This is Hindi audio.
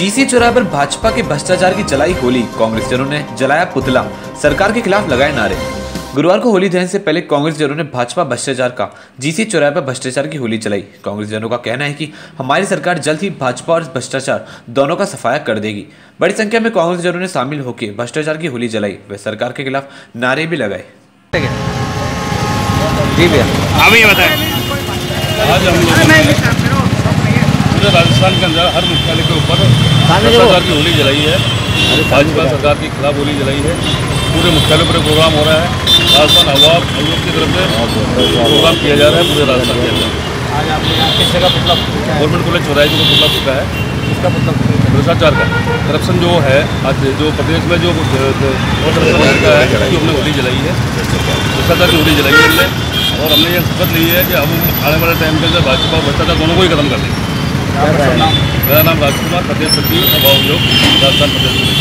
जीसी चौराहे पर भाजपा के भ्रष्टाचार की जलाई होली कांग्रेस जनों ने जलाया पुतला सरकार के खिलाफ लगाए नारे। गुरुवार को होली दहन से पहले कांग्रेस जनों ने भाजपा भ्रष्टाचार का जीसी चौराहे पर भ्रष्टाचार की होली चलाई कांग्रेस जनों का कहना है कि हमारी सरकार जल्द ही भाजपा और भ्रष्टाचार दोनों का सफाया कर देगी। बड़ी संख्या में कांग्रेस जनों ने शामिल होकर भ्रष्टाचार की होली जलाई। व सरकार के खिलाफ नारे भी लगाए। जी भैया। आप ये बताएँ। आज हम लोगों ने पूरे राजस्थान के अंदर हर मुख्यालय के ऊपर भ्रष्टाचार की होली जलाई है। भाजपा सरकार के खिलाफ होली जलाई है। पूरे मुख्यालय पर प्रोग्राम हो रहा है। राजस्थान अवाब आयोग की तरफ़ से प्रोग्राम किया जा रहा है पूरे राजस्थान के अंदर। किस जगह पुतला गवर्नमेंट कॉलेज चौराहे जो पुतला फूका है। किसका पुतला भ्रष्टाचार का। करप्शन जो है आज जो प्रदेश में जो का है उसकी हमने होली जलाई है। भ्रष्टाचार की होली जलाई है हमने। और हमने ये शपथ ली है कि अब हम आने वाले टाइम के अंदर भाजपा और भ्रष्टाचार दोनों को ही खत्म कर देंगे। రాజకుమార్ ప్రదేశ్ సభ్యులు సభావులు రాజస్థాన్ ప్రదేశ్